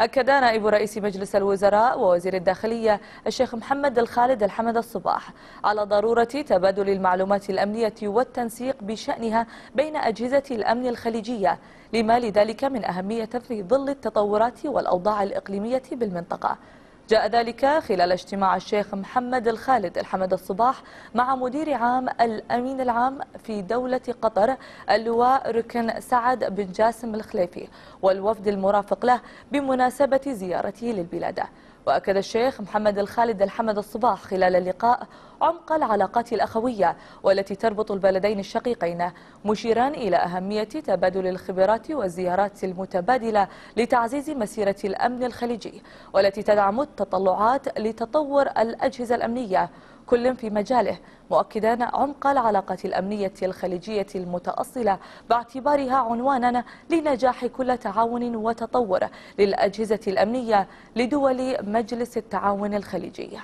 أكد نائب رئيس مجلس الوزراء ووزير الداخلية الشيخ محمد الخالد الحمد الصباح على ضرورة تبادل المعلومات الأمنية والتنسيق بشأنها بين أجهزة الأمن الخليجية لما لذلك من أهمية في ظل التطورات والأوضاع الإقليمية بالمنطقة. جاء ذلك خلال اجتماع الشيخ محمد الخالد الحمد الصباح مع مدير عام الأمين العام في دولة قطر اللواء ركن سعد بن جاسم الخليفي والوفد المرافق له بمناسبة زيارته للبلاد. وأكد الشيخ محمد الخالد الحمد الصباح خلال اللقاء عمق العلاقات الأخوية والتي تربط البلدين الشقيقين مشيرا إلى أهمية تبادل الخبرات والزيارات المتبادلة لتعزيز مسيرة الأمن الخليجي والتي تدعم التطلعات لتطور الأجهزة الأمنية كل في مجاله مؤكدا عمق العلاقة الأمنية الخليجية المتأصلة باعتبارها عنوانا لنجاح كل تعاون وتطور للأجهزة الأمنية لدول مجلس التعاون الخليجي.